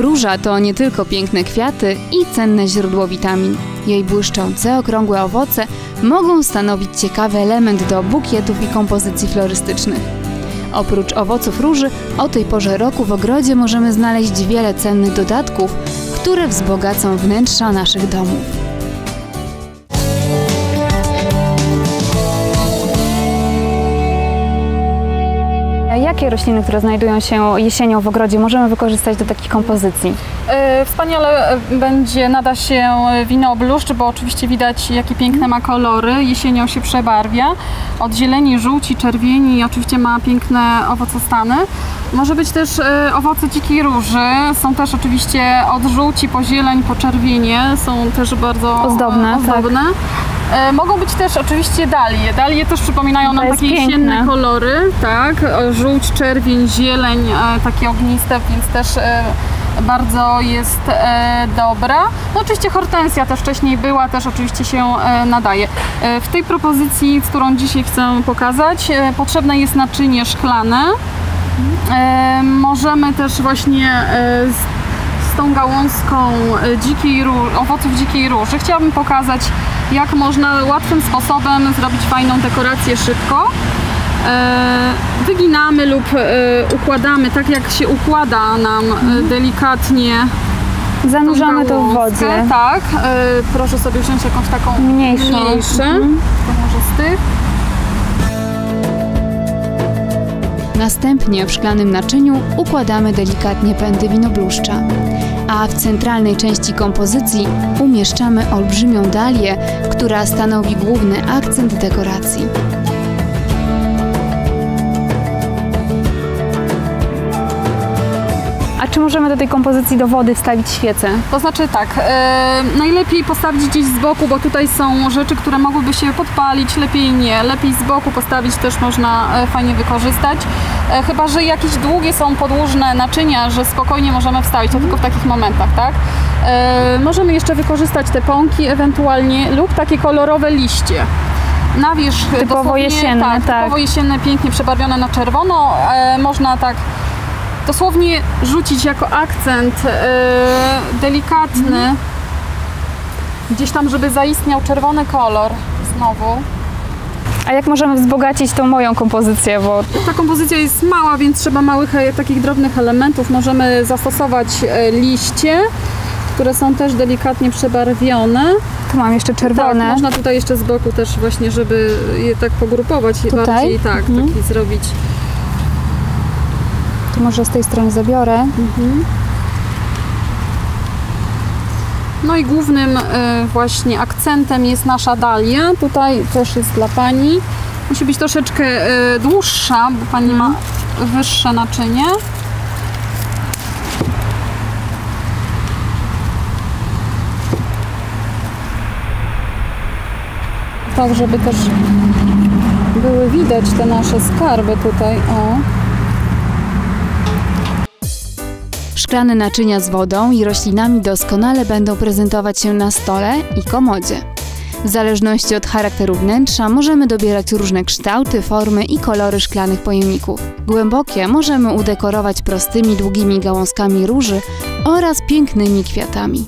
Róża to nie tylko piękne kwiaty i cenne źródło witamin. Jej błyszczące, okrągłe owoce mogą stanowić ciekawy element do bukietów i kompozycji florystycznych. Oprócz owoców róży, o tej porze roku w ogrodzie możemy znaleźć wiele cennych dodatków, które wzbogacą wnętrza naszych domów. Jakie rośliny, które znajdują się jesienią w ogrodzie, możemy wykorzystać do takich kompozycji? E, Wspaniale e, będzie, nada się wino bluszcz, bo oczywiście widać jakie piękne ma kolory. Jesienią się przebarwia. Od zieleni, żółci, czerwieni i oczywiście ma piękne owocostany. Może być też e, owoce dzikiej róży. Są też oczywiście od żółci po zieleń, po czerwienie. Są też bardzo Ozdobne, ozdobne. E, Mogą być też oczywiście dalie. Dalie też przypominają To nam takie piękne. jesienne kolory, tak? E, Żółć, czerwień, zieleń, takie ogniste, więc też bardzo jest e, dobra. No oczywiście hortensja też wcześniej była, też oczywiście się e, nadaje. E, w tej propozycji, którą dzisiaj chcę pokazać, potrzebne jest naczynie szklane. E, możemy też właśnie e, z, z tą gałązką e, dzikiej owoców dzikiej róży. Chciałabym pokazać, jak można łatwym sposobem zrobić fajną dekorację szybko. Wyginamy lub układamy tak, jak się układa nam e, delikatnie Zanurzamy to w wodzie. Tak, proszę sobie wziąć jakąś taką Mniejszą. mniejszą. Mhm. To może z tych. Następnie w szklanym naczyniu układamy delikatnie pędy winobluszcza. A w centralnej części kompozycji umieszczamy olbrzymią dalię, która stanowi główny akcent dekoracji. A czy możemy do tej kompozycji do wody wstawić świecę? To znaczy tak, e, najlepiej postawić gdzieś z boku, bo tutaj są rzeczy, które mogłyby się podpalić, lepiej nie. Lepiej z boku postawić też można e, fajnie wykorzystać. E, chyba, że jakieś długie są podłużne naczynia, że spokojnie możemy wstawić, to tylko w takich momentach, tak? E, możemy jeszcze wykorzystać te pąki ewentualnie lub takie kolorowe liście. Na wierzch Typowo jesienne, tak, tak. Typowo jesienne, pięknie przebarwione na czerwono. E, można tak dosłownie rzucić jako akcent e, delikatny, gdzieś tam, żeby zaistniał czerwony kolor znowu. A jak możemy wzbogacić tą moją kompozycję? Bo Ta kompozycja jest mała, więc trzeba małych e, takich drobnych elementów. Możemy zastosować e, liście, które są też delikatnie przebarwione. tu mam jeszcze Tak, czerwone. można tutaj jeszcze z boku też właśnie, żeby je tak pogrupować Tutaj? bardziej, tak, Mhm. taki zrobić. Tu może z tej strony zabiorę. No i głównym e, właśnie akcentem jest nasza dalia. Tutaj też jest dla Pani. Musi być troszeczkę e, dłuższa, bo Pani ma wyższe naczynie. Tak, żeby też były widać te nasze skarby tutaj. O. Szklane naczynia z wodą i roślinami doskonale będą prezentować się na stole i komodzie. W zależności od charakteru wnętrza możemy dobierać różne kształty, formy i kolory szklanych pojemników. Głębokie możemy udekorować prostymi, długimi gałązkami róży oraz pięknymi kwiatami.